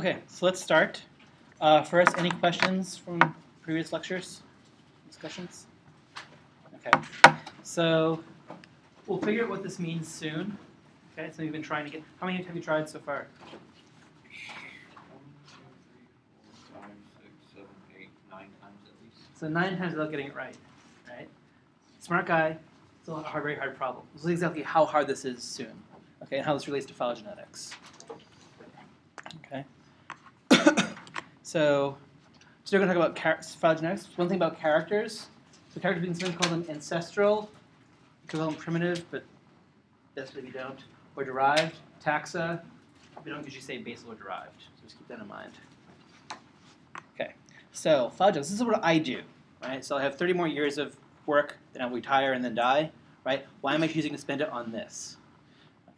Okay, so let's start. Uh, first, any questions from previous lectures? Discussions? Okay, so we'll figure out what this means soon. Okay, so we've been trying to get, how many have you tried so far? So nine times without getting it right, right? Smart guy, it's a hard, very hard problem. This is exactly how hard this is soon, okay, and how this relates to phylogenetics. Okay. So, so we're going to talk about char- phylogenetics. One thing about characters, so characters being something called them ancestral, could call them primitive, but best if you don't, or derived, taxa. We don't usually say basal or derived, so just keep that in mind. Okay. So, phylogenetics, this is what I do, right? So I have 30 more years of work, then I'll retire and then die, right? Why am I choosing to spend it on this?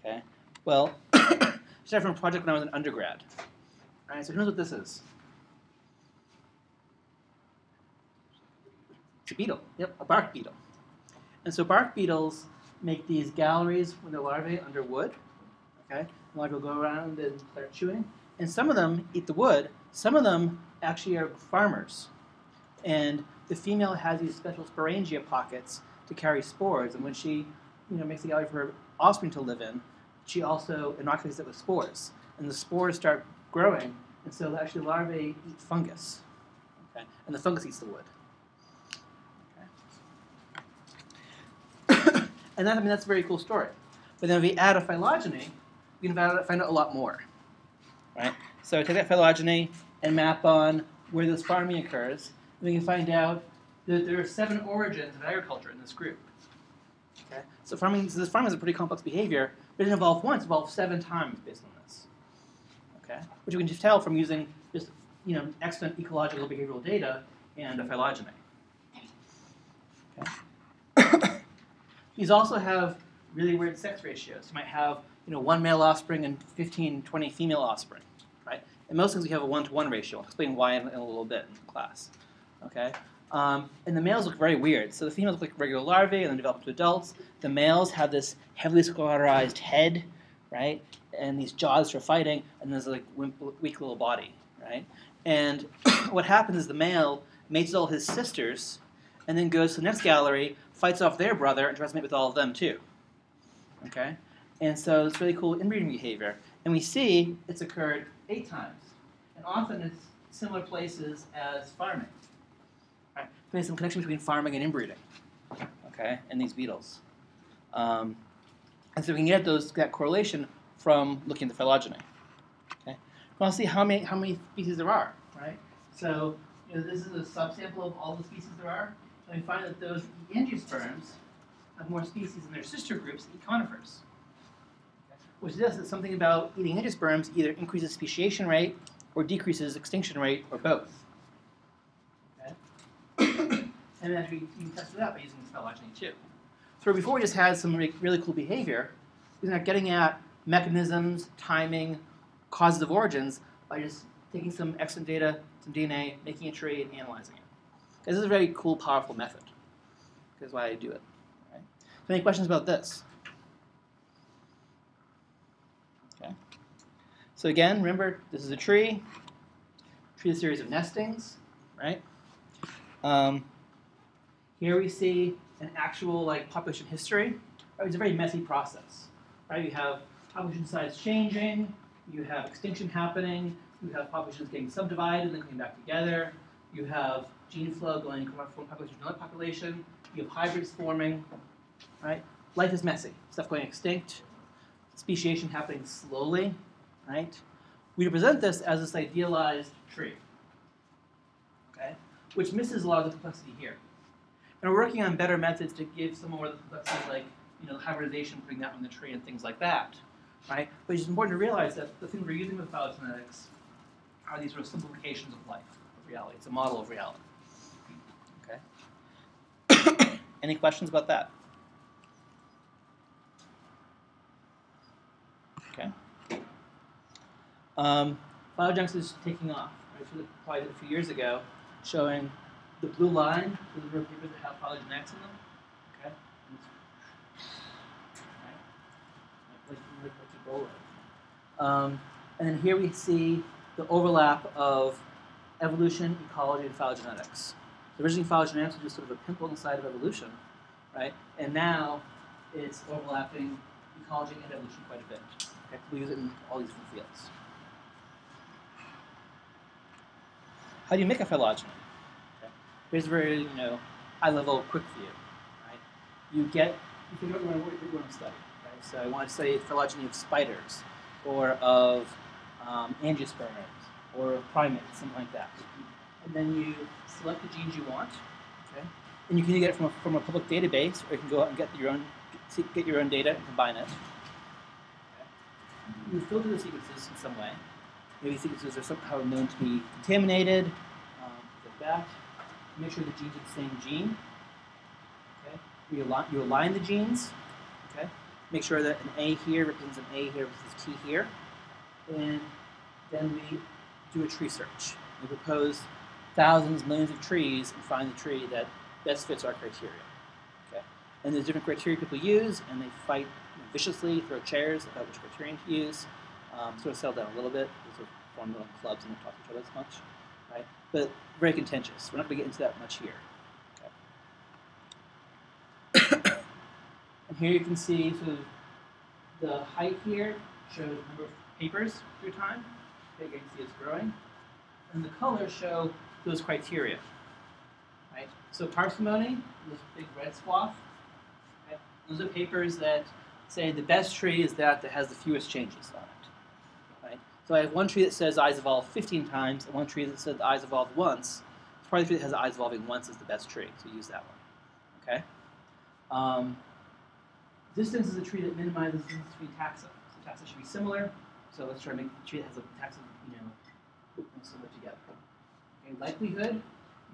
Okay. Well, started from a project when I was an undergrad. Right, so who knows what this is? A beetle. Yep, a bark beetle. And so bark beetles make these galleries when they're larvae under wood. Okay, and larvae will go around and start chewing. And some of them eat the wood. Some of them actually are farmers. And the female has these special sporangia pockets to carry spores. And when she, you know, makes the gallery for her offspring to live in, she also inoculates it with spores. And the spores start growing, and so actually larvae eat fungus. Okay? And the fungus eats the wood. Okay? And that, I mean, that's a very cool story. But then if we add a phylogeny, we can find out, a lot more. Right? So take that phylogeny and map on where this farming occurs, and we can find out that there are seven origins of agriculture in this group. Okay? So farming, so this farming is a pretty complex behavior, but it didn't evolve once, it evolved seven times based on this. Okay? Which we can just tell from using just you know excellent ecological behavioral data and a phylogeny. Okay? These also have really weird sex ratios. You might have you know one male offspring and 15, 20 female offspring, right? In most things, we have a one-to-one ratio. I'll explain why in, in a little bit in class. Okay. Um, and the males look very weird. So the females look like regular larvae and then develop into adults. The males have this heavily scleroticized head, right? And these jaws for fighting, and there's like weak little body, right? And what happens is the male mates all his sisters, and then goes to the next gallery, fights off their brother, and tries to mate with all of them too. Okay? And so it's really cool inbreeding behavior. And we see it's occurred eight times. And often it's similar places as farming. Right? There's some connection between farming and inbreeding, okay, and these beetles. Um, and so we can get those that correlation from looking at the phylogeny. Okay, we want to see how many how many species there are, right? So you know, this is a subsample of all the species there are, and we find that those angiosperms have more species in their sister groups, the conifers. Which suggests that something about eating angiosperms either increases speciation rate or decreases extinction rate or both. and then you can test it out by using phylogeny too. So before we just had some really, really cool behavior, we are getting at mechanisms, timing, causes of origins by just taking some excellent data, some DNA, making a tree, and analyzing it. This is a very cool, powerful method. That's why I do it. Right? So any questions about this? Okay. So again, remember, this is a tree. Tree is a series of nestings, right? Um, here we see an actual like population history. Right? It's a very messy process. Right? You have population size changing, you have extinction happening, you have populations getting subdivided and then coming back together, you have gene flow going from one population to another population, you have hybrids forming. Right? Life is messy. Stuff going extinct, speciation happening slowly. Right? We represent this as this idealized tree. Okay? which misses a lot of the complexity here. And we're working on better methods to give some more of the complexity, like you know, hybridization, putting that on the tree, and things like that, right? But it's important to realize that the things we're using with phylogenetics are these sort of simplifications of life, of reality. It's a model of reality. Okay. Any questions about that? Okay. Um, phylogenetics is taking off. Right? So probably a few years ago, showing the blue line for the real papers that have phylogenetics in them. Okay. Like. Um, and then here we see the overlap of evolution, ecology, and phylogenetics. Originally phylogenetics was just sort of a pimple inside of evolution, right? And now it's overlapping ecology and evolution quite a bit. Okay? We use it in all these different fields. How do you make a phylogeny? Okay. Here's a very you know high level quick view. Right? You get you out what you want to study. Right? So I want to study phylogeny of spiders or of um, angiosperms or of primates, something like that. And then you select the genes you want. Okay. And you can get it from a, from a public database, or you can go out and get your own get your own data and combine it. Okay. You filter the sequences in some way. Maybe sequences are somehow known to be contaminated, um, like that. Make sure the genes are the same gene. Okay. You align, you align the genes. Okay. Make sure that an A here represents an A here versus T here. And then we do a tree search. We propose thousands, millions of trees and find the tree that best fits our criteria. Okay. And there's different criteria people use, and they fight viciously, throw chairs about which criterion to use. Um, sort of settle down a little bit. Those are form little clubs and don't talk to each other as much, right? But very contentious. We're not going to get into that much here. Okay. and here you can see sort of the height here shows the number of papers through time. You can see it's growing. And the colors show those criteria. Right? So parsimony, this big red swath, right? those are papers that say the best tree is that that has the fewest changes on it. Right? So I have one tree that says eyes evolve 15 times, and one tree that says eyes evolve once. It's probably the tree that has eyes evolving once is the best tree, so use that one. Okay? Um, distance is a tree that minimizes distance between taxa. So taxa should be similar. So let's try to make a tree that has a taxa, you know, similar together. Okay, likelihood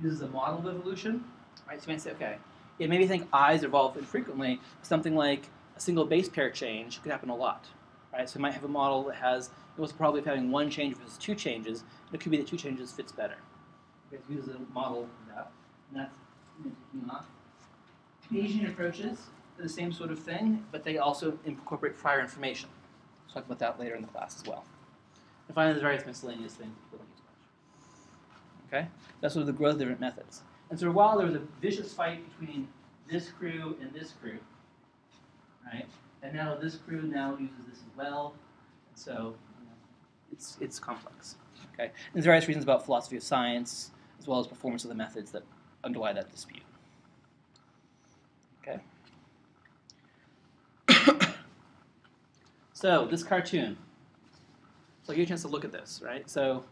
uses a model of evolution, right? So you might say, okay, it yeah, maybe think eyes evolve infrequently. Something like a single base pair change could happen a lot, right? So you might have a model that has it what's probably having one change versus two changes. It could be that two changes fits better. Okay, so use a model of that, and that's taking off. Bayesian approaches are the same sort of thing, but they also incorporate prior information. We'll talk about that later in the class as well. And finally, there's various miscellaneous things. Okay? That's sort of the growth different methods. And so while there was a vicious fight between this crew and this crew. Right? And now this crew now uses this as well. And so it's it's complex. Okay? And there's various reasons about philosophy of science, as well as performance of the methods that underlie that dispute. Okay? so this cartoon. So you get a chance to look at this, right? So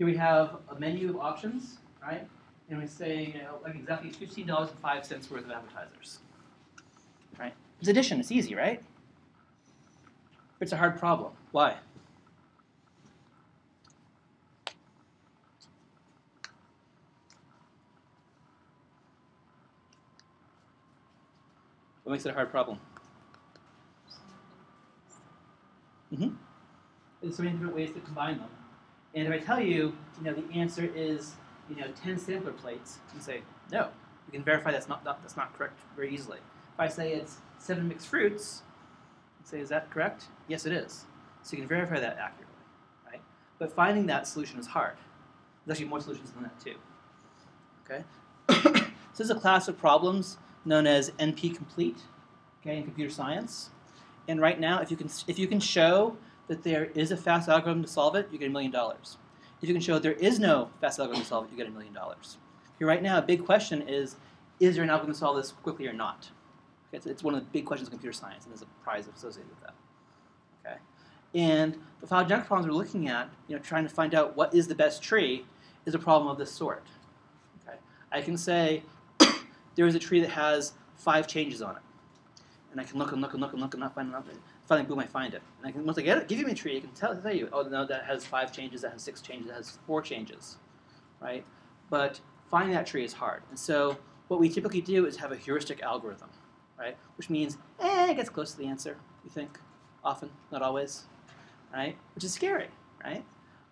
here we have a menu of options, right? And we say, you know, like exactly fifteen dollars and five cents worth of appetizers, right? It's addition. It's easy, right? It's a hard problem. Why? What makes it a hard problem? Mm-hmm. There's so many different ways to combine them. And if I tell you, you know, the answer is, you know, 10 sampler plates, you say, no. You can verify that's not, that's not correct very easily. If I say it's seven mixed fruits, you say, is that correct? Yes, it is. So you can verify that accurately, right? But finding that solution is hard. There's actually more solutions than that too. Okay? so this is a class of problems known as NP-complete, okay, in computer science. And right now, if you can, if you can show that there is a fast algorithm to solve it, you get a million dollars. If you can show there is no fast algorithm to solve it, you get a million dollars. Here right now, a big question is, is there an algorithm to solve this quickly or not? Okay, it's, it's one of the big questions of computer science, and there's a prize associated with that. Okay, And the phylogenetic problems we're looking at, you know, trying to find out what is the best tree, is a problem of this sort. Okay, I can say there is a tree that has five changes on it, and I can look and look and look and look and not find nothing finally, boom, I find it. And I can, once I get it, give me a tree, I can tell, tell you, oh, no, that has five changes, that has six changes, that has four changes, right? But finding that tree is hard. And so what we typically do is have a heuristic algorithm, right? Which means, eh, it gets close to the answer, we think, often, not always, right? Which is scary, right?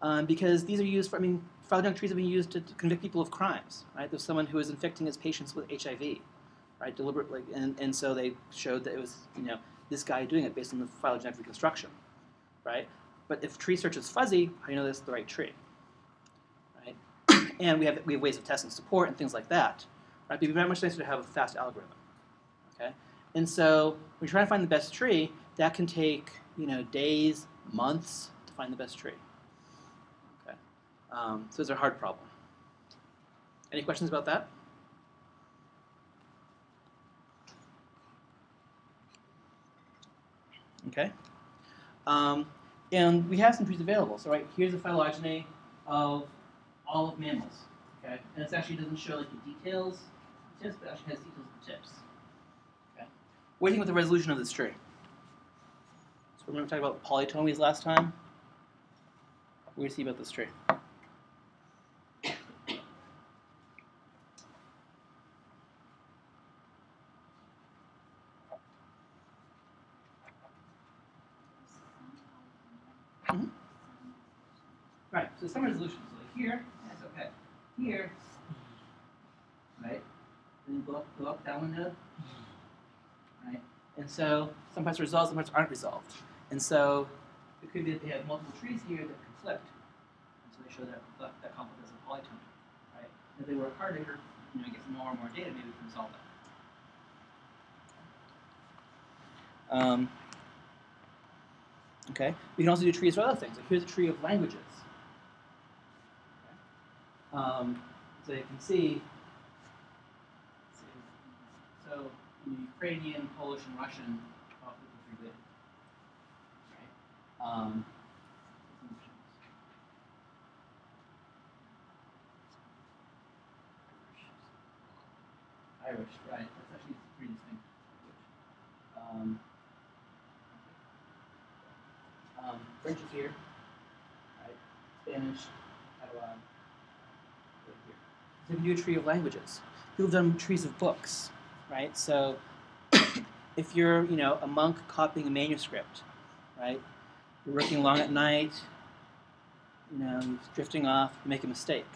Um, because these are used for, I mean, phylogenetic trees have been used to, to convict people of crimes, right? There's someone who is infecting his patients with HIV, right, deliberately, and, and so they showed that it was, you know, this guy doing it based on the phylogenetic reconstruction, right? But if tree search is fuzzy, how do you know that's the right tree? Right? and we have we have ways of testing support and things like that. Right? It'd be very much nicer to have a fast algorithm. Okay? And so when you're trying to find the best tree, that can take you know days, months to find the best tree. Okay? Um, so it's a hard problem. Any questions about that? Okay. Um, and we have some trees available. So right here's a phylogeny of all of mammals. Okay, and it actually doesn't show like the details the tips, but actually has details of the tips. Okay. What do you think about the resolution of this tree? So remember we talked about polytomies last time. What do you see about this tree? Right, so some resolution. So like here, that's okay. Here, right? And then go up, go up that window. Right? And so some parts are resolved, some parts aren't resolved. And so it could be that they have multiple trees here that conflict. And so they show that that, conflict as a polytomy. Right? And if they work harder, you know, get more and more data, maybe we can resolve that. Um, okay. We can also do trees for other things. Like here's a tree of languages. Um, so you can see, so Ukrainian, Polish, and Russian are pretty good. Right? Um, Irish, right? That's actually pretty distinct. Um, um, French is here, right? Spanish. Can do tree of languages. People have done trees of books, right? So if you're, you know, a monk copying a manuscript, right? You're working long at night, you know, drifting off, you make a mistake.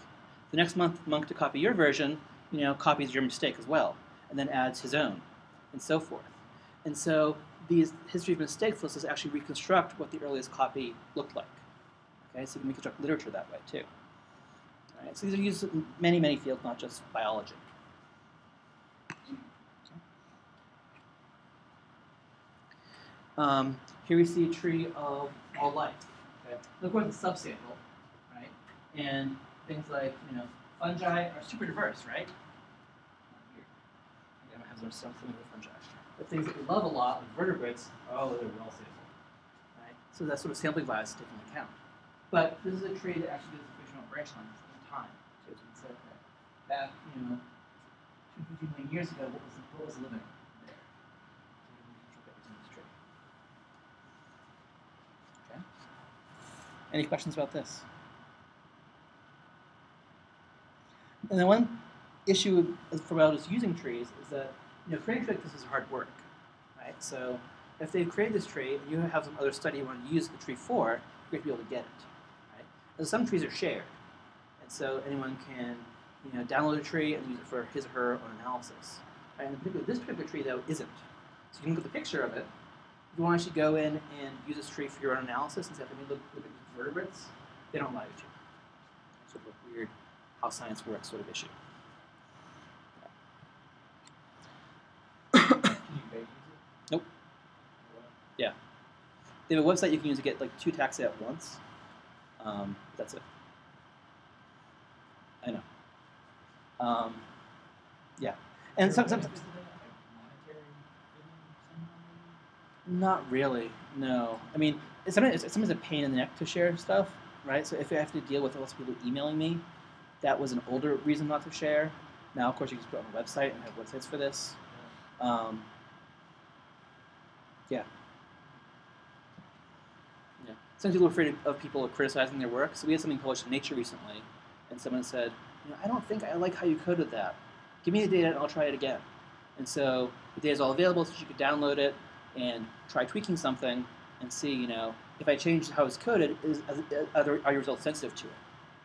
The next month, monk to copy your version, you know, copies your mistake as well, and then adds his own, and so forth. And so these history of mistakes lists actually reconstruct what the earliest copy looked like. Okay, so you can reconstruct literature that way too. Right, so these are used in many, many fields, not just biology. Um, here we see a tree of all life. Okay? Of course, it's subsample, right? And things like you know fungi are super diverse, right? I have some something with fungi. But things that we love a lot, like vertebrates, oh, they're well sampled, right? So that sort of sampling bias is taken into account. But this is a tree that actually gives a fictional branch lines in time. So it's been said that back, you know, two, fifty million years ago, what was what was living there? Okay. Any questions about this? And then one issue for biologists using trees is that you know creating like this is hard work, right? So if they create this tree and you have some other study you want to use the tree for, you're going to be able to get it, right? And some trees are shared, and so anyone can you know download a tree and use it for his or her own analysis. And this particular tree though isn't. So you can look at the picture of it. You want to actually go in and use this tree for your own analysis and say, let me look, look at these vertebrates, they don't allow you to. Sort of a weird how science works sort of issue. You? Nope. They have a website you can use to get like two taxa at once. Um, that's it. I know. Um, yeah, and some, some, Is it like monetary thing somehow, not really. No, I mean, it's sometimes it's sometimes a pain in the neck to share stuff, right? So if I have to deal with lots of people emailing me, that was an older reason not to share. Now, of course, you can just put it on a website and have websites for this. Um, yeah. Yeah. Some people are afraid of people criticizing their work. So we had something published in Nature recently, and someone said, know, I don't think I like how you coded that. Give me the data and I'll try it again. And so the data is all available, so you could download it and try tweaking something and see, you know, if I change how it's coded, is are, are your results sensitive to it,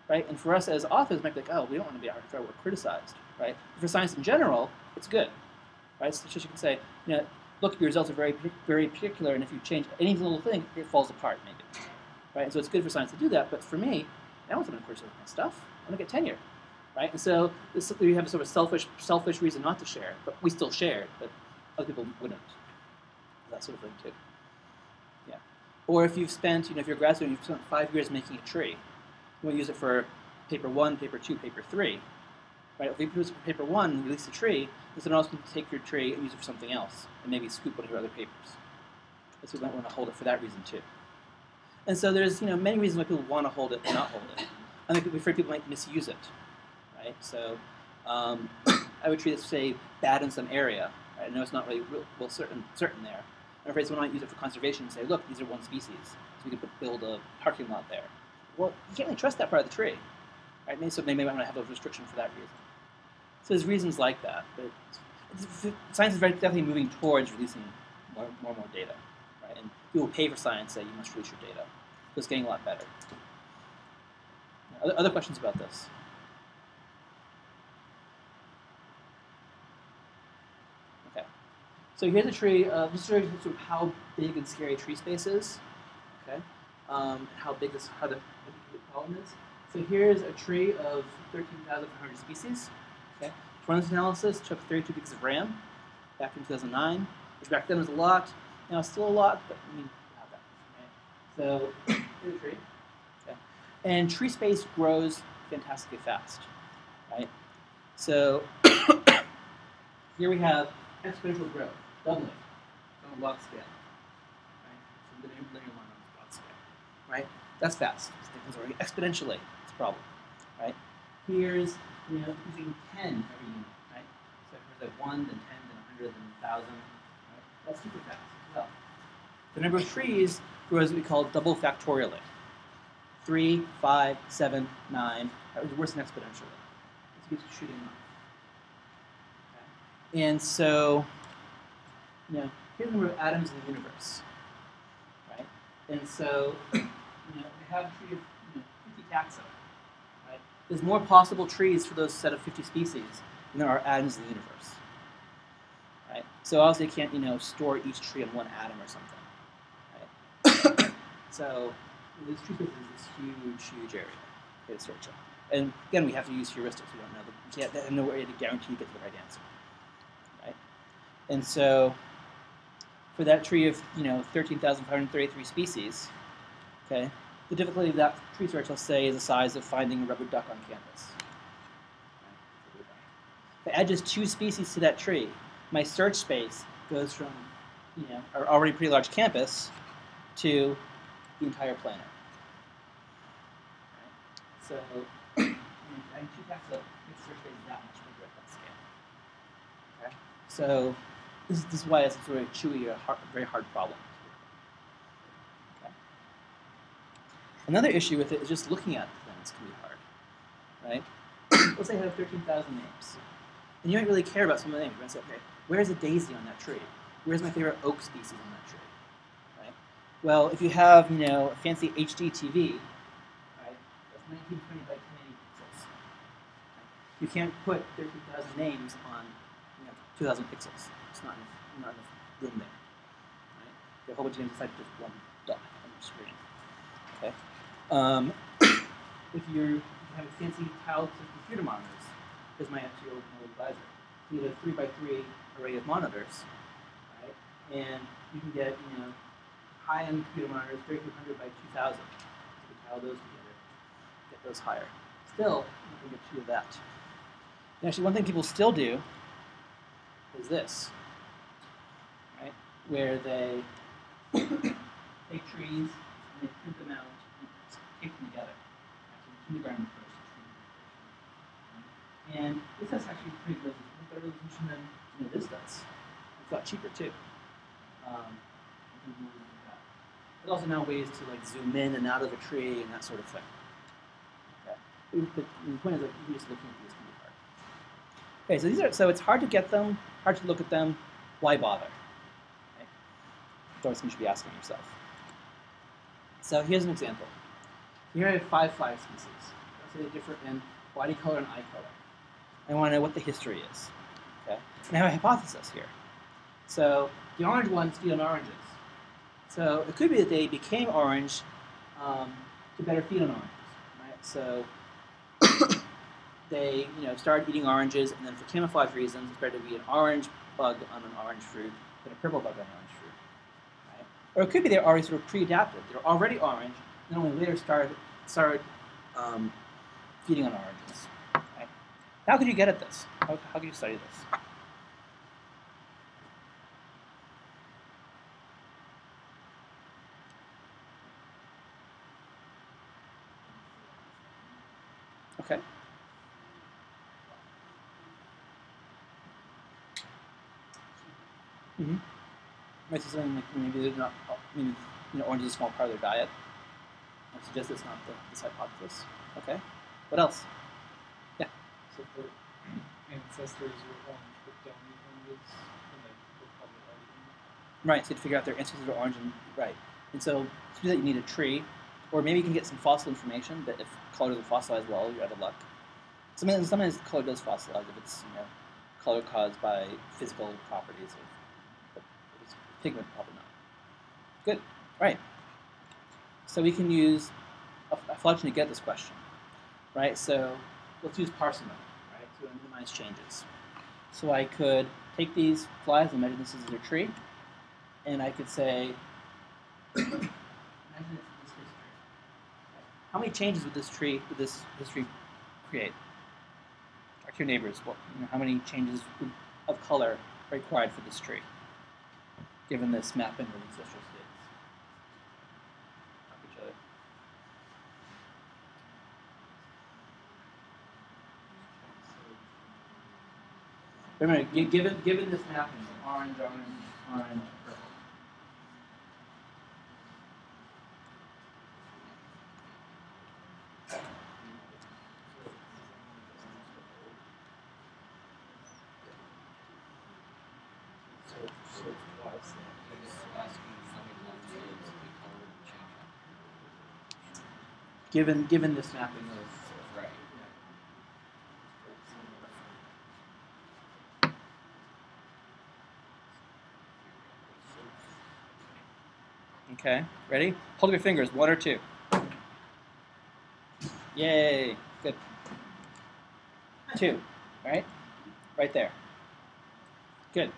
right? And for us as authors, might be like, oh, we don't want to be our, work criticized, right? But For science in general, it's good, right? So you can say, you know, look, your results are very, very particular, and if you change any little thing, it falls apart, maybe, right? And so it's good for science to do that. But for me, I don't want to share my stuff. I want to get tenure, right? And so this, we have a sort of selfish, selfish reason not to share, but we still share, but other people wouldn't. That sort of thing too. Yeah. Or if you've spent, you know, if you're a grad student, you've spent five years making a tree, you want to use it for paper one, paper two, paper three, right? If you produce for paper one and release the tree, then someone else can take your tree and use it for something else, and maybe scoop one of your other papers. So we might want to hold it for that reason too. And so there's, you know, many reasons why people want to hold it and not hold it. I think afraid people might misuse it, right? So um, I would treat it, say, bad in some area. Right? I know it's not really real, well certain, certain there. I'm afraid someone might use it for conservation and say, look, these are one species, so we could build a parking lot there. Well, you can't really trust that part of the tree, right? Maybe, so maybe want to have a restriction for that reason. So there's reasons like that, but science is very definitely moving towards releasing more, more and more data, right? And people pay for science say you must release your data. So it's getting a lot better. Other questions about this? Okay. So here's a tree. Uh, this is sort of how big and scary tree space is. Okay. Um, how big this, how the, the problem is. So here's a tree of 13,500 species. Okay. To this analysis, took 32 gigs of RAM back in 2009, which back then was a lot. Now it's still a lot, but I mean, that. Right? So here's a tree. Okay, And tree space grows fantastically fast, right? So here we have exponential growth, doubling on a log scale, right? So linear, linear line on a scale, right? That's fast. Things are exponentially. It's a problem, right? Here's you know using 10 every unit, right? So here's like one, then 10, then 100, then 1,000. Right? That's super fast as well. The number of trees grows what we call double factorially three, five, seven, nine. That was worse than exponentially. It keeps shooting up. Okay. And so, you know, here's the number of atoms in the universe, right? And so, you know, we have a tree of you know, 50 taxa, right? There's more possible trees for those set of 50 species than there are atoms in the universe, right? So obviously, you can't, you know, store each tree in one atom or something, right? so this tree space is this huge, huge area to search on. And again, we have to use heuristics. We don't know. The, we can't, no way to guarantee you get the right answer, right? And so, for that tree of you know 13,533 species, okay, the difficulty of that tree search, I'll say, is the size of finding a rubber duck on campus. If I add just two species to that tree, my search space goes from you know, our already pretty large campus to the entire planet. So, I mean, two taxa makes search space that much bigger at that scale. Okay? So, this is, this is why it's sort of chewy, a hard, very hard problem. Okay? Another issue with it is just looking at things can be hard. Right? Let's say I have 13,000 names. And you might really care about some of the names. You're going to say, okay, where's a daisy on that tree? Where's my favorite oak species on that tree? Well, if you have, you know, a fancy HD TV, right, that's 1920 by 1080 pixels. Right? You can't put 13,000 names on, you know, 2,000 pixels. It's not enough, not enough room there. Right? A whole bunch of names inside just one dot on your screen. Okay. Um, if you have a fancy tiled computer monitors, might actually open old advisor. You need a three by three array of monitors, right? And you can get, you know, high-end computer monitors, 3200 by 2000. So can tile those together, get those higher. Still, you can get two of that. And actually, one thing people still do is this? Where they take trees and they print them out and tape them together. The kindergarten right? And this has actually pretty good better resolution than you know, this does. It's a lot cheaper too. Um, also now ways to like zoom in and out of a tree and that sort of thing. Okay. But the point is that even just looking at these can hard. Okay, so these are so it's hard to get them, hard to look at them. Why bother? That's you should be asking yourself. So here's an example. Here I have five flag species. That's really different in body color and eye color. I want to know what the history is. Okay. And I have a hypothesis here. So the orange ones feed on oranges. So it could be that they became orange um, to better feed on oranges, right? So they, you know, started eating oranges, and then for camouflage reasons, it's better to be an orange bug on an orange fruit than a purple bug on an orange fruit? Or it could be they're already sort of pre-adapted. They're already orange, and only later started started um, feeding on oranges. Right? How could you get at this? How, how could you study this? Okay. Mm-hmm. Might say something like maybe they're not. Maybe you know, orange is a small part of their diet. I suggest it's not the, this hypothesis. Okay. What else? So the ancestors were orange, but don't eat oranges, they were probably already Right. So to figure out their ancestors were orange and right. And so to do that, you need a tree, or maybe you can get some fossil information. But if color doesn't fossilize well, you're out of luck. Sometimes, sometimes color does fossilize if it's you know color caused by physical properties of, pigment, probably not. Good. Right. So we can use a, function to get this question, right? So let's use parsimony, right, to minimize changes. So I could take these flies and measure this as their tree, and I could say, imagine. How many changes would this tree would this this tree create? To your neighbors. What you know, how many changes of color are required for this tree, given this mapping of ancestral states? Each other. Remember, gi- given given this mapping, orange, orange, orange, purple. So, so it's twice then. He's asking how many times does the color Given given this mapping of? Right. Okay, ready? Hold up your fingers, one or two. Yay, good. Two, right? Right there. Good.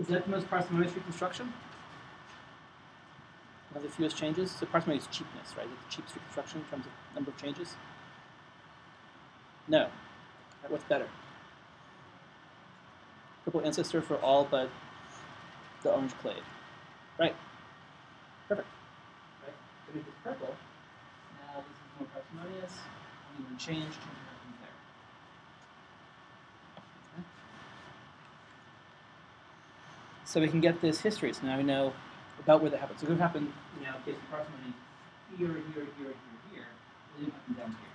Is that the most parsimonious reconstruction? One of the fewest changes? So parsimony is cheapness, right? It's it the cheapest reconstruction in terms of number of changes? No. What's better? Purple ancestor for all but the orange clade. Right. Perfect. Right. But if it's purple, now this is more parsimonious. You can change, change it from there. Okay. So we can get this history. So now we know about where that happened. So it could happen, you know, case here, here, here, here, here. Happen down here.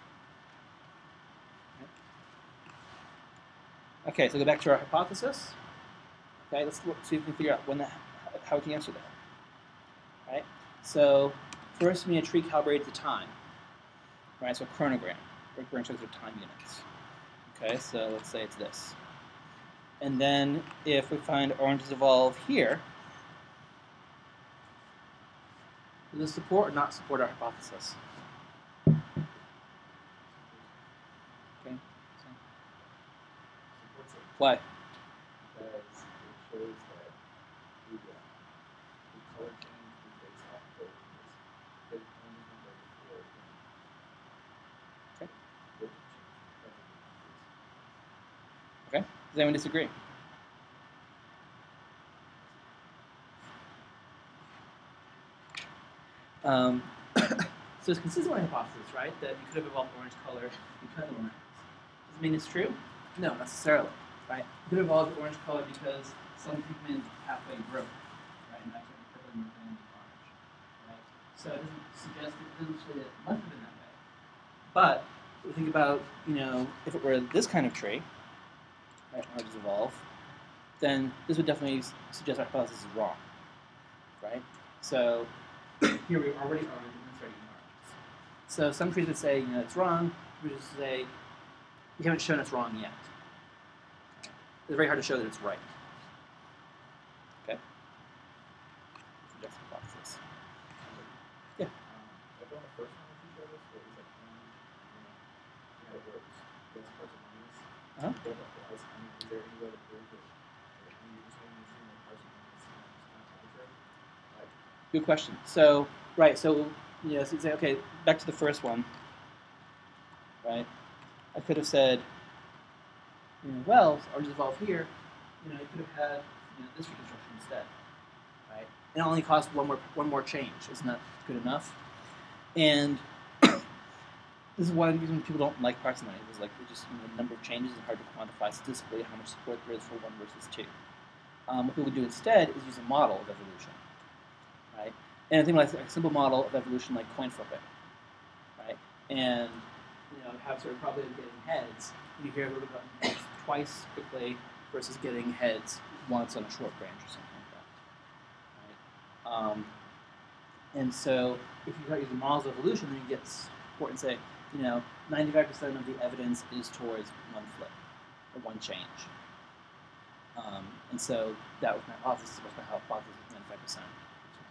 Okay. So go back to our hypothesis. Okay, let's look, see if we can figure out when that, how we can answer that. Right? So first we need a tree calibrated to time. Right, so chronogram. In terms of time units. Okay, so let's say it's this. And then if we find oranges evolve here, does this support or not support our hypothesis? Okay. So why? because it shows that the, uh, the color change is based off the the only number before it Okay. would change. Does anyone disagree? Um, so it's consistent with my hypothesis, right? That you could have evolved orange color because of orange. Does it mean it's true? No, necessarily, right? You could have evolved orange color because some pigment pathway broke, right? And that's what purple orange, right? So it doesn't suggest it doesn't say that it must have been that way. But think about, you know, if it were this kind of tree, oranges evolve, then this would definitely suggest our hypothesis is wrong, right? So here we already are demonstrating oranges. So some trees would say, you know, it's wrong. We just say, we haven't shown it's wrong yet. It's very hard to show that it's right. Okay? Suggest hypothesis. first one that you showed us, where it was like, um, you know, you know, where it was less parsimonious? Uh-huh. Build up the ice, I mean, is there any way to prove that, that when you're just saying you're seeing parsimonious, you know, it's kind of arbitrary? Like, Good question. So, right, so, yes, you say, okay, back to the first one, right? I could have said, you know, well, oranges evolve here, you know, I could have had, you know, this reconstruction instead, right? And it only cost one more, one more change. Isn't that good enough? And this is one reason people don't like parsimony. Is like just you know, the number of changes is hard to quantify statistically how much support there is for one versus two. Um, what people do instead is use a model of evolution, right? And I think like a simple model of evolution like coin flipping, right? And you know have sort of probability of getting heads. You hear a little about heads twice quickly versus getting heads once on a short branch or something like that. Right? Um, and so if you start using models of evolution, then you get support and say, you know, 95% of the evidence is towards one flip or one change. Um, and so that was my hypothesis, was my hypothesis, 95%, something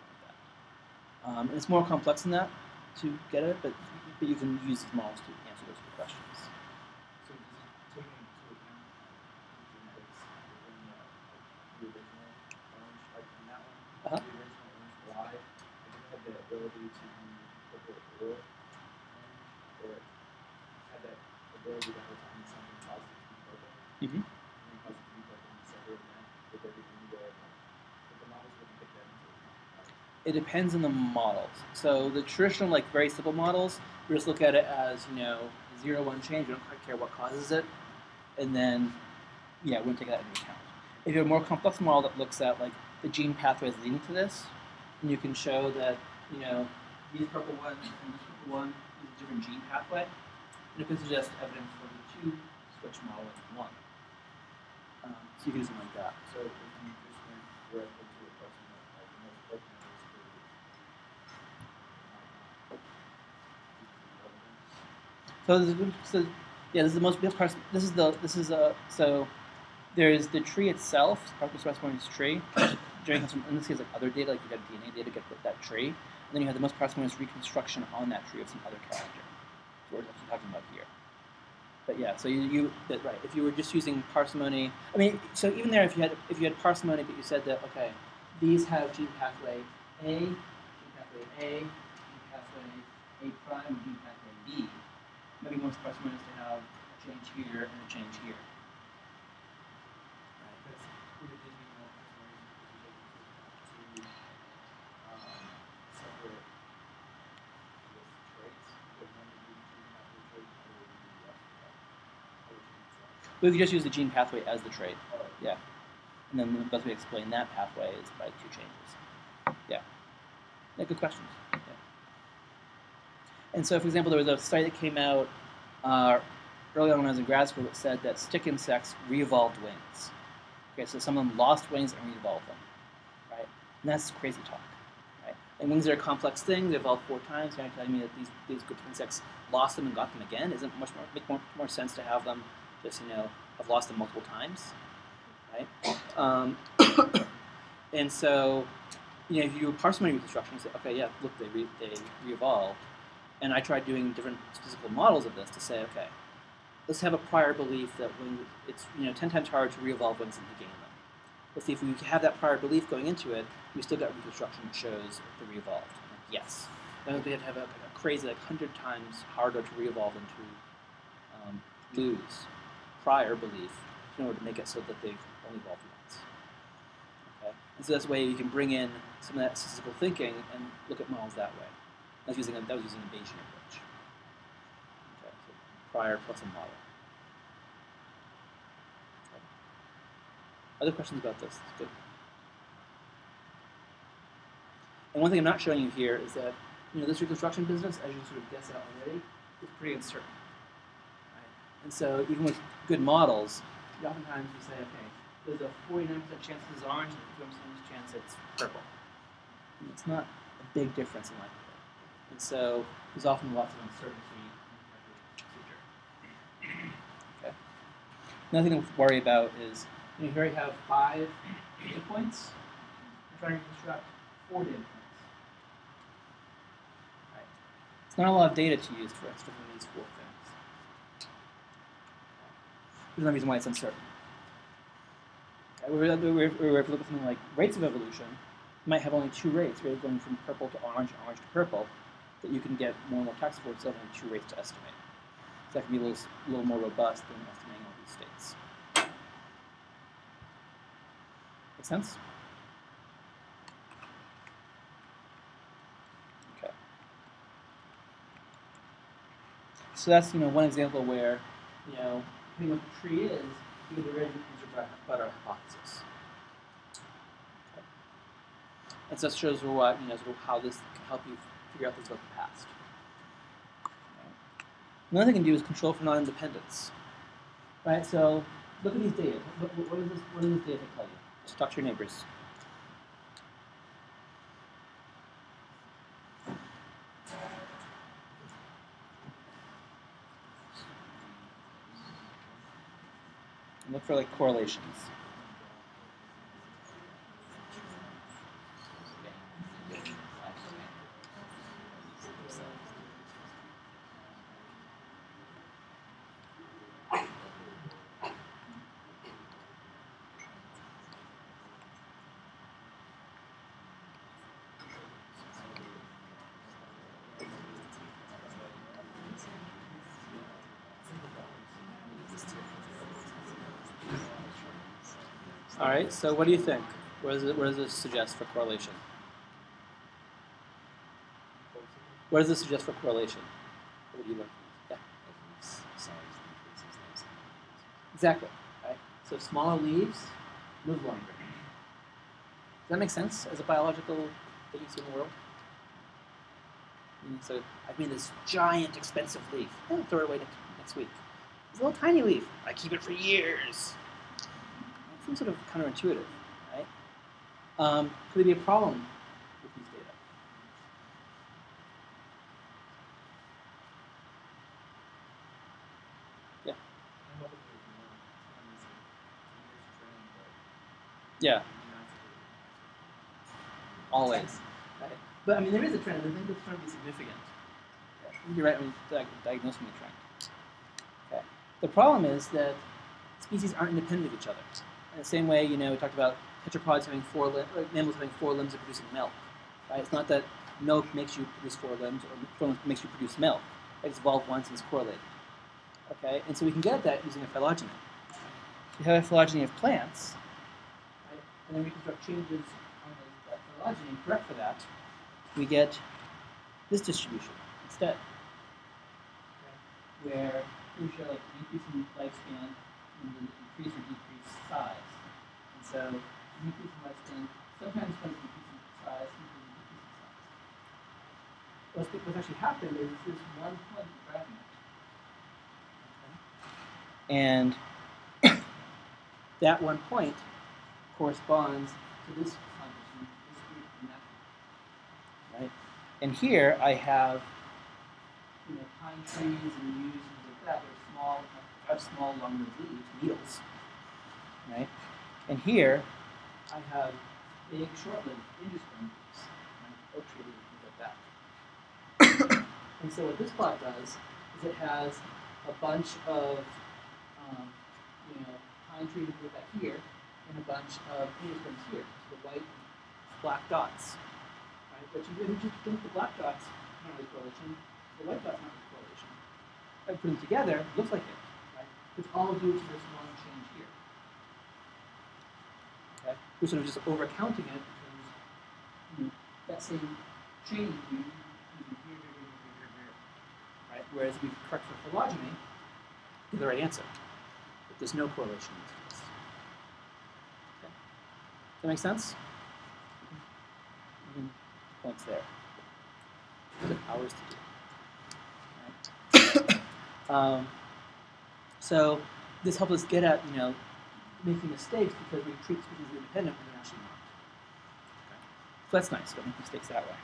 like that. Um, it's more complex than that to get it, but, but you can use these models to answer those questions. so does it take into account, genetics within the, the original orange, like, in that one? Uh-huh. The original orange Y, it have the ability to be purple or orange, or it had that ability that was on something caused it to be purple. Mhm. And then caused it to be purple in a separate event, would there be any way of, like, but the models wouldn't take that into account, right? It depends on the models. So the traditional, like very simple models, we just look at it as you know zero one change. We don't quite care what causes it, and then yeah, we don't take that into account. If you have a more complex model that looks at like the gene pathways leading to this, and you can show that you know these purple ones and this purple one is a different gene pathway, and it could suggest evidence for the two switch model into one. Um, so you can do something like that. So if you just went directly to a person that, like, the most potent is the, So, this is, so yeah, this is the most. This is the this is a so there's the tree itself, Parker's parsimonious tree. During in this case like other data, like you got DNA data, to get that tree, and then you have the most parsimonious reconstruction on that tree of some other character. So we're talking about here. But yeah, so you, you that right. If you were just using parsimony, I mean, so even there, if you had if you had parsimony, but you said that okay, these have gene pathway A, gene pathway A, gene pathway A prime, gene pathway. Maybe most parsimonious to have a change here and a change here. Right. Because would it just be more persuasive if you take into account two um, separate I guess, traits? Would one be the gene pathway trait, and the other would be the rest of that? Or gene itself? But if you just use the gene pathway as the trait, yeah, and then the best way to explain that pathway is by two changes. Yeah. Yeah, good questions. Yeah. And so, for example, there was a study that came out uh, early on when I was in grad school that said that stick insects re-evolved wings. Okay, so some of them lost wings and re-evolved them, right? And that's crazy talk, right? And wings are a complex thing. They evolved four times. You're telling me that these these of insects lost them and got them again? Isn't much more make more, more sense to have them just you know have lost them multiple times, right? Um, and so, you know, if you parsimony reconstruction, you say, okay, yeah, look, they re- they re-evolved, and I tried doing different statistical models of this to say, okay, let's have a prior belief that when it's you know ten times harder to re-evolve wings than to gain them. Let's see if we have that prior belief going into it, we still got reconstruction that shows the re-evolved. Like, yes, then we have to have a, a crazy like hundred times harder to re-evolve than to um, lose prior belief in order to make it so that they've only evolved once. Okay, and so that's a way you can bring in some of that statistical thinking and look at models that way. Was using a, that was using a Bayesian approach. Okay, so prior plus a model. Okay. Other questions about this? Good. And one thing I'm not showing you here is that you know this reconstruction business, as you sort of guess out already, is pretty uncertain. And so even with good models, oftentimes you say, okay, there's a 49% chance it's orange and a 51% chance it's purple. And it's not a big difference in likelihood. And so there's often lots of uncertainty in the procedure. Okay. Another thing to worry about is you here you have five data points. I'm trying to construct four data points. Right. It's not a lot of data to use for extra these four things. There's no reason why it's uncertain. We're, we're, we're, we're if we look at something like rates of evolution, you might have only two rates, right? Going from purple to orange, orange to purple, that you can get more and more tax forward, so two rates to estimate. So that can be a little, a little more robust than estimating all these states. Make sense? Okay. So that's you know one example where you know depending what the tree is, either in is or but our hypothesis. And so that shows you what you know sort of how this can help you figure out things about the past. Another thing you can do is control for non-independence. Right. So look at these data. What, what, what does this what does this data tell you? Just talk to your neighbors. And look for like correlations. All right. So what do you think? What does it, what does this suggest for correlation? What does this suggest for correlation? What would you look? Yeah. Exactly. Right. So smaller leaves move longer. Does that make sense as a biological that you see in the world? And so I've made this giant, expensive leaf. Oh, throw it away next, next week. It's a little tiny leaf. I keep it for years. Seems sort of counterintuitive, right? Um, could there be a problem with these data? I hope that there's more. I mean, it's a it's a trend, but Yeah, maybe not so good. always. Right? But I mean, there is a trend. I think it's trying to be significant. You're right. I mean, diag- diagnosing the trend. Okay. The problem is that species aren't independent of each other. In the same way, you know, we talked about tetrapods having four limbs, uh, mammals having four limbs and producing milk. Right? It's not that milk makes you produce four limbs or four limbs makes you produce milk. It's evolved once and it's correlated. Okay, and so we can get at that using a phylogeny. We have a phylogeny of plants, right? and then we construct changes on the, phylogeny and correct for that. We get this distribution instead, right? where we show like increase in lifespan and increase or decrease size. And so decrease in lifespan sometimes comes with decrease in size, sometimes decrease in size. What's, what's actually happened is this one point grabbing it. And that one point corresponds to this composition, this group and that. Right? And here I have you know, pine trees and yews and things like that are small, have small long leaves, needles. Right? And here I have big short-lived angiosperm leaves, right? oak tree leaves, things like that. and so what this plot does is it has a bunch of um, you know, pine trees and things like here, and a bunch of angiosperms here, so the white and black dots. Right? But you, you just think the black dots not really correlation, the white dot's not really correlation. I put them together, it looks like it? It's all due to this one change here. Okay? We're sort of just overcounting it because you know, that same change you, you. Right? Whereas if we correct for phylogeny, get the right answer. But there's no correlation in this. Okay. Does that make sense? Even points there. Hours to do. Right? um, so this helps us get at you know making mistakes because we treat species as independent when they're actually not. Okay. So that's nice. Don't make mistakes that way.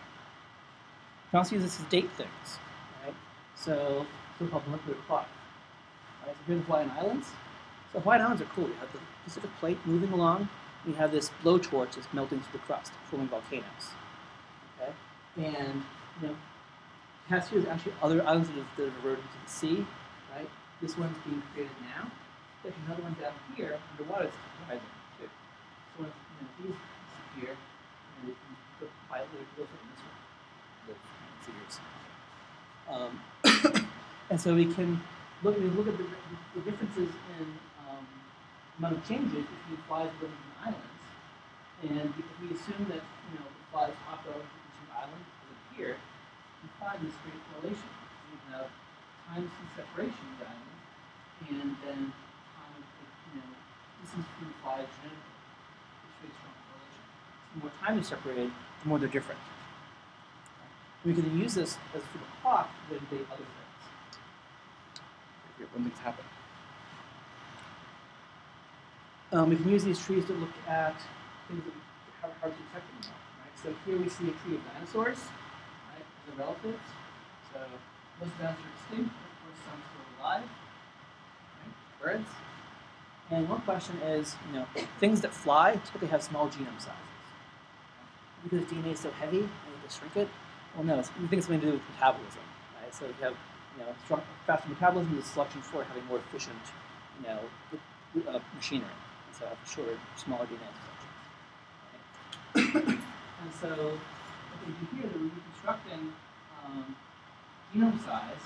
You can also use this to date things, right? So so-called molecular clock. Right? So here's the Hawaiian Islands. So Hawaiian Islands are cool. You have the Pacific Plate moving along. And you have this blowtorch that's melting through the crust, forming volcanoes. Okay, and you know, past is actually other islands that have, that have eroded to the sea, right? This one's being created now. There's another one down here underwater that's rising too. So when you know, these disappear, you we can go quietly go from this one. The figures. Um, and so we can look we look at the, the differences in um, amount of changes between flies living in islands, and if we assume that you know the flies hop over to two islands as appear, we find this great correlation. We have time to separation of the islands, and then time of you know distance between the flies generally. It's very strong correlation. So the more time is separated, the more they're different. We can use this as sort of a clock to then date other things. When things happen. Um, we can use these trees to look at things that we hard, hard to detect anymore. Right? So here we see a tree of dinosaurs, right? The relatives. So most dinosaurs are extinct, of course some still alive. Right? Birds. And one question is, you know, things that fly typically have small genome sizes. Because DNA is so heavy, and have to shrink it. Well, no, it's, we think it's something to do with metabolism, right? So if you have, you know, strong, faster metabolism, the selection for having more efficient, you know, uh, machinery. And so have shorter, smaller DNA sections. Right? and so what they do here, they're reconstructing um, genome size,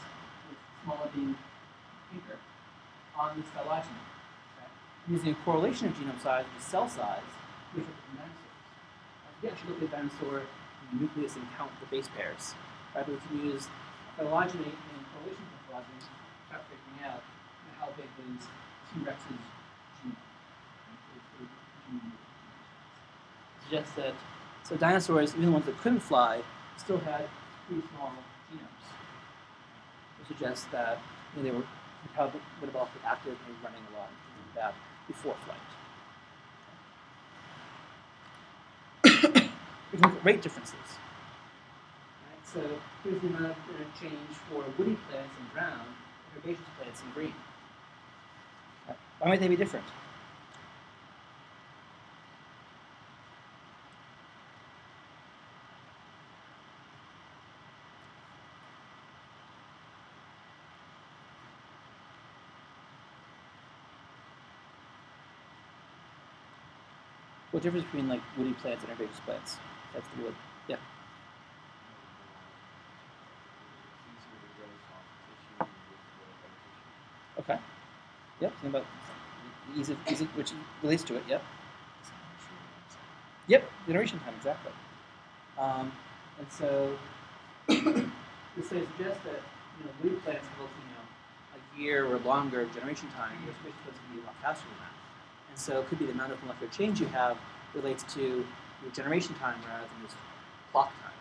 with smaller being bigger, on this phylogeny. Okay? Using a correlation of genome size with cell size, which are dinosaurs. If you actually look at a dinosaur nucleus and count the base pairs. Right? But we can use phylogeny and correlation to phylogeny to start figuring out how big is T Rex's genome. Suggests that so dinosaurs, even the ones that couldn't fly, still had pretty small suggests that you know, they were probably metabolically active and running a lot and that before flight. we can look at rate differences. Right? So here's the amount of change for woody plants in brown and herbaceous plants in green. Why might they be different? What difference between like woody plants and herbaceous plants? That's the wood. Yeah. Okay. Yep. Think about ease of, ease of, which relates to it. Yep. Yep. Generation time exactly. Um, and so this suggests that you know woody plants have you know a year or longer of generation time, whereas herbaceous plants can be a lot faster than that. And so it could be the amount of molecular change you have relates to your generation time rather than just clock time.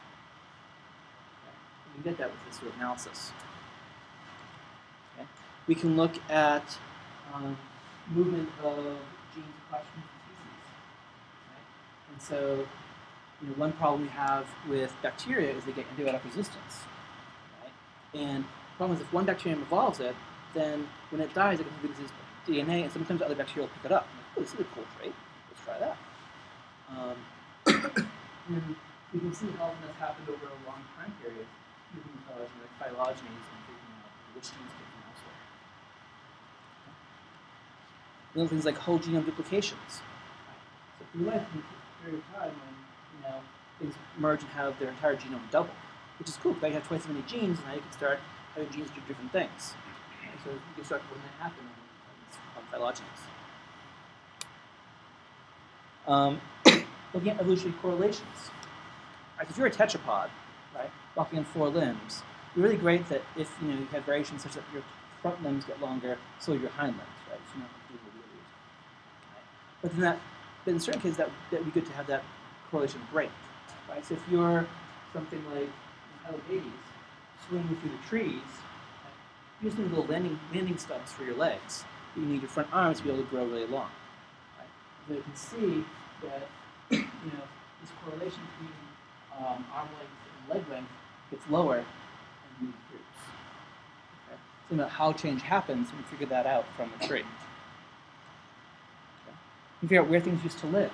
Okay? You can get that with this sort of analysis. Okay? We can look at um, movement of genes across different species. And so, you know, one problem we have with bacteria is they get antibiotic resistance. And the problem is if one bacterium evolves it, then when it dies, it can lose its DNA, and sometimes other bacteria will pick it up. Oh, this is a cool trait. Let's try that. Um, and we can see how often that's happened over a long time period using phylogeny, like phylogenies and figuring out which genes came from elsewhere. Little things like whole genome duplications. So if you live in a period of time when you know things merge and have their entire genome double, which is cool. Now you have twice as many genes, and now you can start having genes do different things. Okay, so you can start when that happens on phylogenies. Um, looking at evolutionary correlations. Right, if you're a tetrapod, right, walking on four limbs, it's really great that if you know you have variations such that your front limbs get longer, so your hind limbs, right? So you don't have to do right? But then that, but in certain cases, that that would be good to have that correlation break, right? So if you're something like Heliades, swinging through the trees, right, you just need little landing landing stubs for your legs. You need your front arms to be able to grow really long. You can see that you know this correlation between um, arm length and leg length gets lower in these groups. Okay? So about how change happens, we figure that out from the tree. Okay? You figure out where things used to live.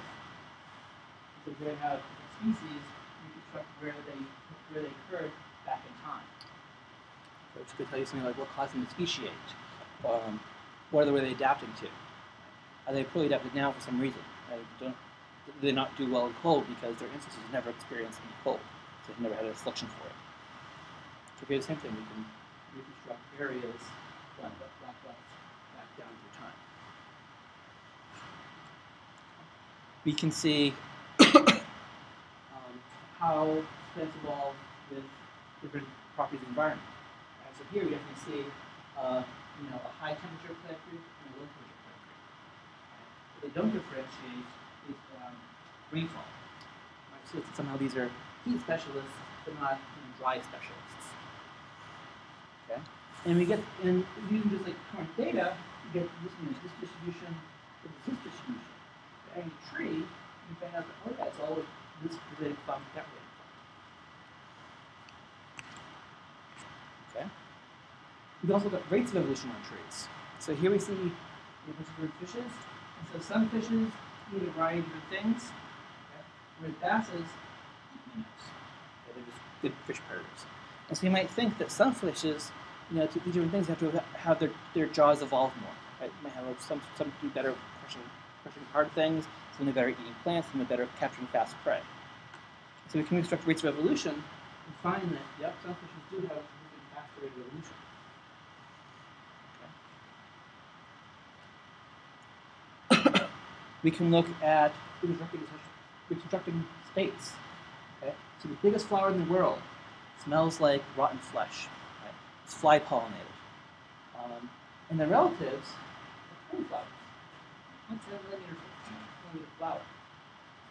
So we have species, we construct where they where they occurred back in time. which could tell you something like what caused them to speciate, um, what are they adapting to. Are they poorly adapted now for some reason? Right? Don't they not do well in cold because their ancestors never experienced any cold, so they've never had a selection for it. So do the same thing. We can reconstruct areas black belt, black belts back down through time. We can see um, how plants evolve with different properties of environment. So here we definitely see uh, you know, a high temperature plant and a low temperature plant group. Right? What they don't differentiate is um, rainfall. Right? So somehow these are heat specialists, but not you dry specialists. Okay? And we get, and using just like current data, we get this, you know, this distribution, with this distribution. Okay? And a tree, you find out that, oh yeah, it's all this related from that from. Okay? We've also got rates of evolution on trees. So here we see of different fishes. And so some fishes eat a variety of different things. Okay? Whereas basses eat minnows. Okay, they're just good fish predators. And so you might think that some fishes, you know, to eat different things, have to have their, their jaws evolve more. Right? Might have some some do better crushing crushing hard things, some do better eating plants, some do better capturing fast prey. So we can reconstruct rates of evolution and find that yep, some fishes do have a significant faster rate of evolution. We can look at reconstructing, states. Okay? So the biggest flower in the world smells like rotten flesh. It's fly pollinated. Um, and the relatives are twin flowers. One seven millimeter, millimeter flower.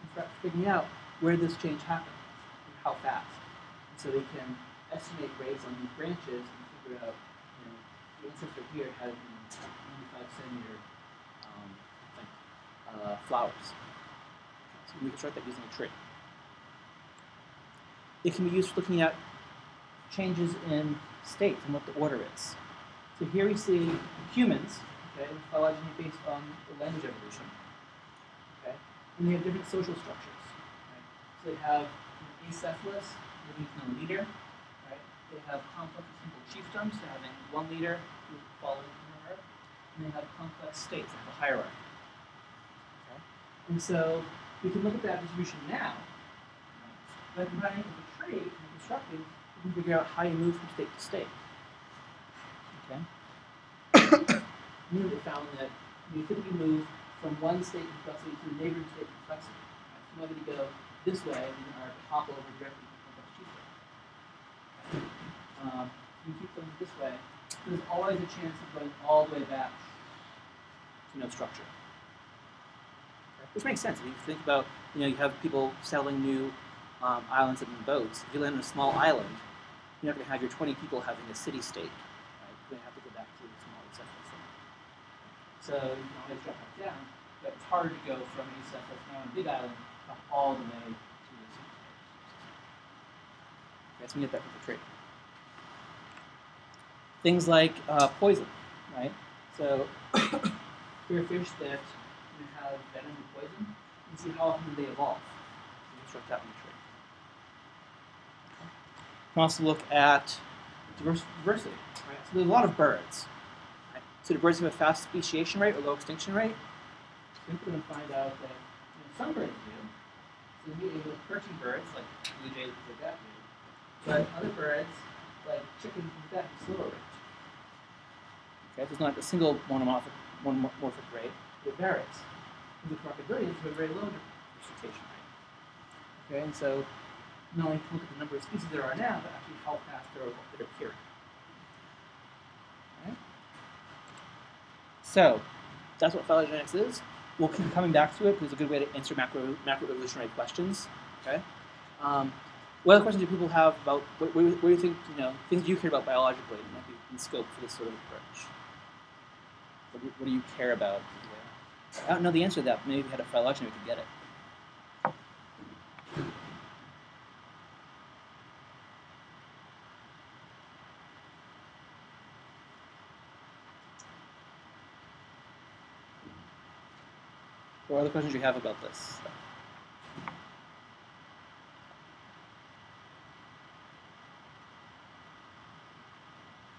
And start figuring out where this change happened and how fast. And so they can estimate rates on these branches and figure out, you know, the ancestor here had know, 95 centimeter uh, flowers. So we can start that using a tree. It can be used for looking at changes in states and what the order is. So here we see humans, okay, phylogeny based on the language evolution, okay, and they have different social structures. Right? So they have you know, acephalous, living with no leader, right? They have complex simple chiefdoms, so having one leader who follows her, and they have complex states, have a hierarchy. And so we can look at that distribution now. By combining a tree and constructing, we can figure out how you move from state to state. Okay? you found that you typically move from one state of complexity to a neighboring state of complexity. Right? So whether you go this way, to hop over directly to complex. Okay? Um, you keep them this way, there's always a chance of going all the way back to no structure. Which makes sense. If you think about, you know, you have people selling new um, islands and boats. If you land on a small island, you're not going to have your 20 people having a city state. Right? You're going to have to go back to the small acephalous thing. So you can always drop back down, but it's hard to go from acephalous now on a Big Island up all the way to the city state. Okay, so we get that with the tree. Things like uh, poison, right? So here are fish that you have venom and poison. You can see how often do they evolve. So you construct that in the tree. You can also look at diversity. Right? So there's a lot of birds. Right? So do birds have a fast speciation rate or low extinction rate? So we're going to find out that you know, some birds do. So we have perching birds like blue jays and like that do. But other birds, like chickens and that, have slower rate. Okay, so it's not like a single monomorphic, monomorphic rate. It varies. The have a very low diversification rate. Okay, and so not only look at the number of species there are now, but actually how fast they're, they're appearing. Alright? So, that's what phylogenetics is. We'll keep coming back to it because it's a good way to answer macro, macroevolutionary questions. Okay. Um, what other questions do people have about what, what, what do you think? You know, things you care about biologically that might be in scope for this sort of approach. What do, what do you care about? I don't know the answer to that. Maybe we had a phylogeny, we could get it. What other questions you have about this?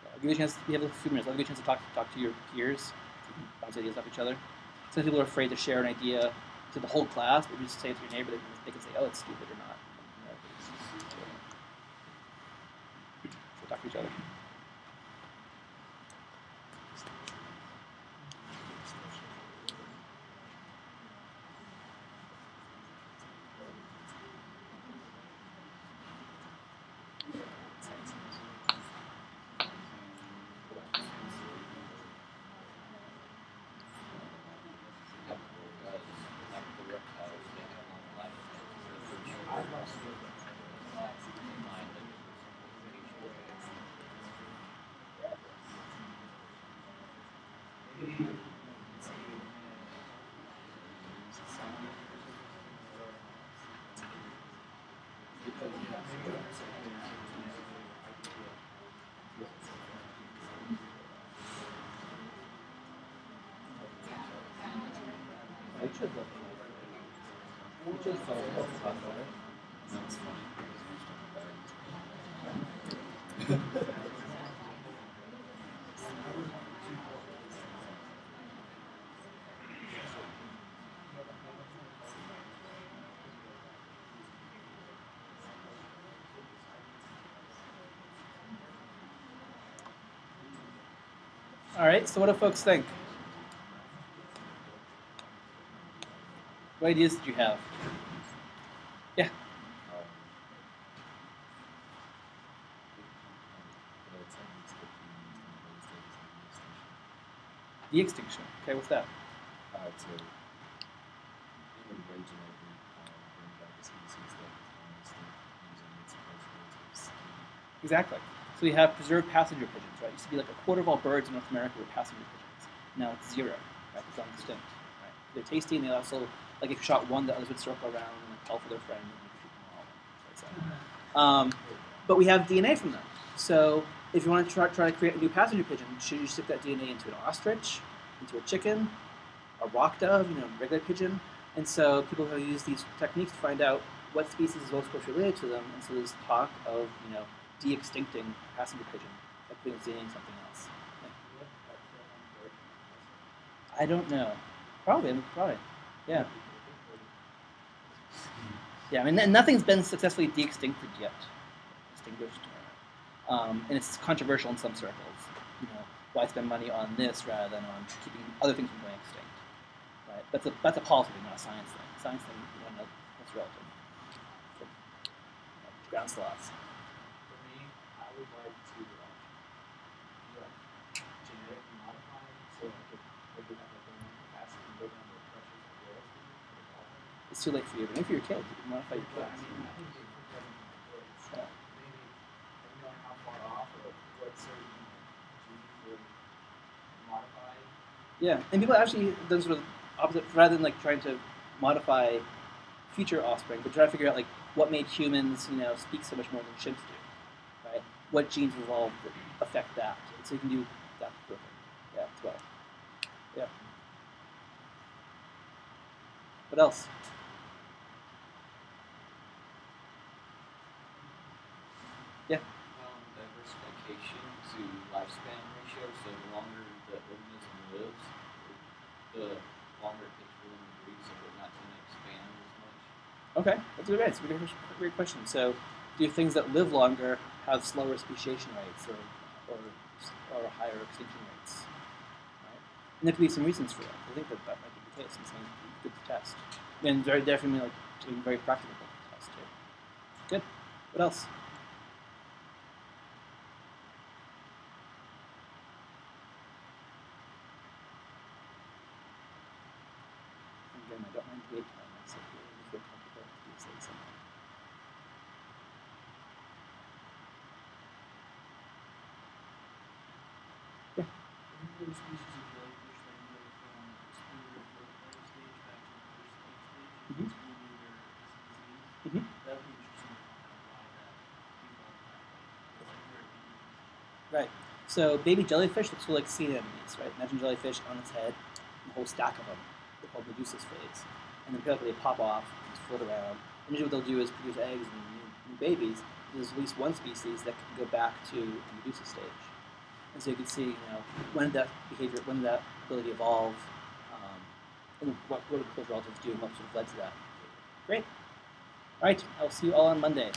I'll give you a chance. We have a few minutes. I'll give you a chance to talk talk to your peers. Bounce ideas off each other. Some people are afraid to share an idea to the whole class, but if you just say it to your neighbor, they can, they can say, "Oh, it's stupid" or not. You know, so, so talk to each other. I should look. We should All right. So, what do folks think? What ideas did you have? Extinction. Okay, what's that? uh, to uh, bring back a species that is extinct using its characteristics. Exactly. So we have preserved passenger pigeons, right? It used to be like a quarter of all birds in North America were passenger pigeons. Now it's zero, right? It's extinct. Right? They're tasty, and they also, like if you shot one, the others would circle around and like, call for their friend, and you shoot them all. Um, but we have DNA from them. So if you want to try, try to create a new passenger pigeon, should you stick that DNA into an ostrich, into a chicken, a rock dove, you know, regular pigeon? And so people have used these techniques to find out what species is most closely related to them. And so there's talk of, you know, de-extincting passenger pigeon DNA in something else. I don't know. Probably, probably. Yeah. Yeah, I mean, nothing's been successfully de-extincted yet. Extinguished. Um, and it's controversial in some circles. Why spend money on this rather than on keeping other things from going extinct? Right? That's a that's a policy thing, not a science thing. Science thing, you know what's relative. So, uh, ground sloths. For me, I would like to, uh, do like genetically modify, so I could, I have like capacity and go down to the pressures of whales do, or the. It's too late for you, but maybe for your kids, you can modify your I kids. mean, I think they put that in kids, so Yeah. maybe, depending on how far off or what certain genes would modify. Yeah, and people actually done sort of opposite rather than like trying to modify future offspring, but try to figure out like what made humans, you know, speak so much more than chimps do, right? What genes evolved that affect that, and so you can do that perfect. Yeah, as well. Yeah. What else? Um, diversification to lifespan ratio, so the longer the organism lives, the longer it takes for them to breed, so they're not going to expand as much. Okay, that's a good, that's a great, question. So, do things that live longer have slower speciation rates or, or, or higher extinction rates? Right? And there could be some reasons for that. I think that that might be the case. and something good to test. And very definitely like something very practical to test too. Good. What else? Again, I don't mind wait time. I said, yeah, if you're comfortable, you say something. Isn't there a species of jellyfish that go from exploded vertebrate stage back to the first stage stage? Mhm. It's when either is Mhm. That would be interesting to find out why that evolved that way. Like where it began. Right. So baby jellyfish look sort of like sea anemones, right? Imagine jellyfish on its head, and a whole stack of them. They're called Medusa's phase. And then periodically they pop off and float around. And usually what they'll do is produce eggs and new, new babies. There's at least one species that can go back to a Medusa stage. and so you can see, you know, when did that behavior, when did that ability evolve, um, and what, what did close relatives do, and what sort of led to that. Great. All right, I'll see you all on Monday.